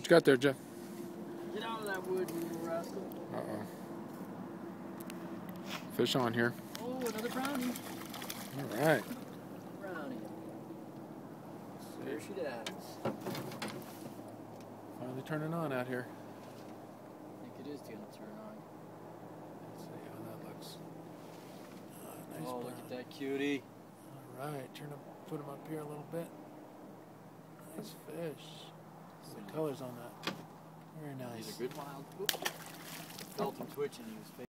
What you got there, Jeff? Get out of that wood, you little rascal. Uh-oh. Fish on here. Oh, another brownie. All right. Brownie. There she does. Finally turning on out here. I think it is gonna turn on. Let's see how that looks. Uh, nice oh, look at that cutie. All right, turn them, put them up here a little bit. Nice fish. Colors on that. Very nice. He's a good wild. Felt him twitching. He was